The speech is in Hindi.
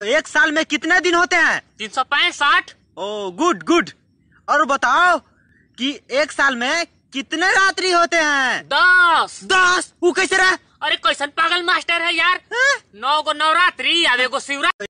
तो एक साल में कितने दिन होते हैं? तीन सौ पैंसठ। ओ गुड गुड और बताओ कि एक साल में कितने रात्रि होते हैं? दस। दस? वो कैसे रहा? अरे कैसन पागल मास्टर है यार। है? नौ गो नवरात्रि अब एगो शिवरात्रि।